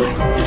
了。